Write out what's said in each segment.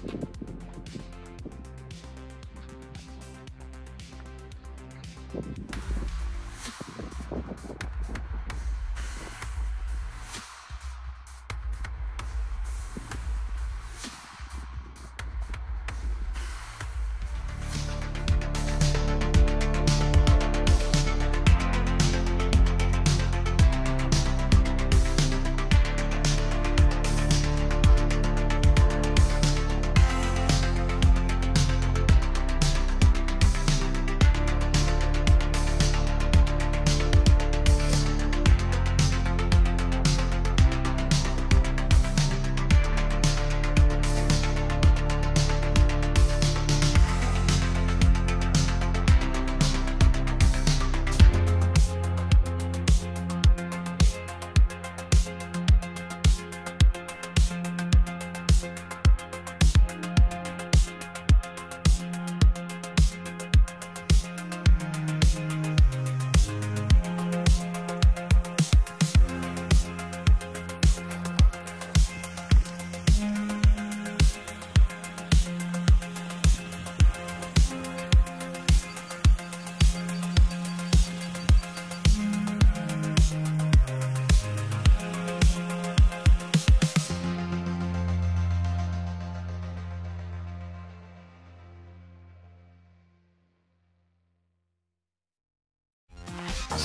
Thank you.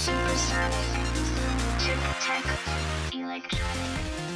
Supersonic. Supertech. Electronic.